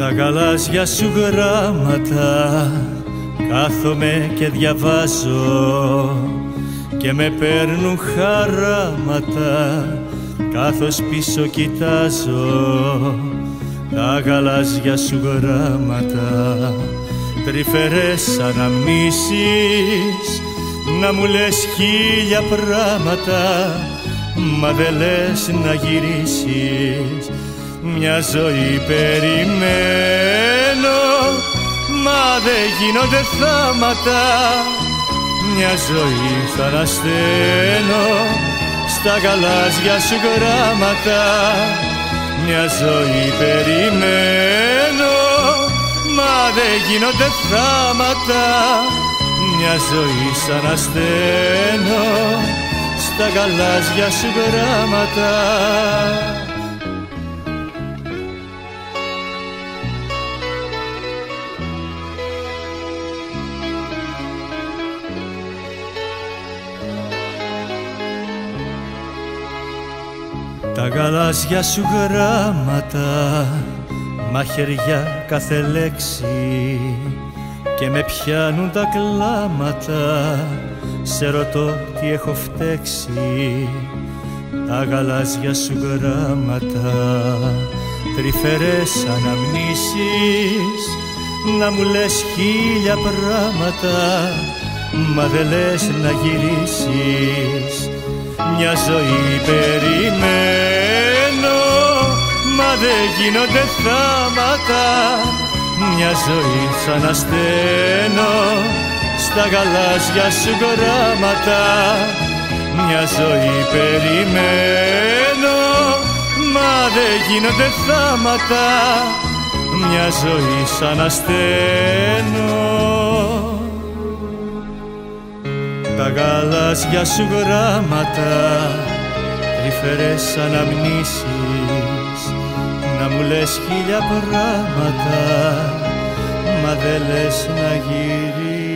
Τα γαλάζια σου γράμματα κάθομαι και διαβάζω και με παίρνουν χαράματα καθώς πίσω κοιτάζω. Τα γαλάζια σου γράμματα τρυφερές αναμνήσεις να μου λες χίλια πράγματα μα δεν λες να γυρίσεις. Μια ζωή περιμένω. μα δεν γίνονται θάματα. Μια ζωή θα ανασταίνω στα γαλάζια σου γράμματα. Μια ζωή περιμένω μα δεν γίνονται θάματα. Μια ζωή σαν ανασταίνω στα γαλάζια σου γράμματα Τα γαλάζια σου γράμματα μαχαιριά κάθε λέξη. Και με πιάνουν τα κλάματα σε ρωτώ τι έχω φταίξει. Τα γαλάζια σου γράμματα τρυφερές αναμνήσεις. Να μου λες χίλια πράγματα μα δεν λες να γυρίσεις μια ζωή περιμένω μα δεν γίνονται θάματα. Μια ζωή σαν ασθένω στα γαλάζια σου γράμματα μια ζωή περιμένω μα δεν γίνονται θάματα. Μια ζωή σαν ασθένω τα γαλάζια σου γράμματα. Τρυφερές αναμνήσεις να μου λες χίλια πράγματα. Μα δεν λες να γυρίσεις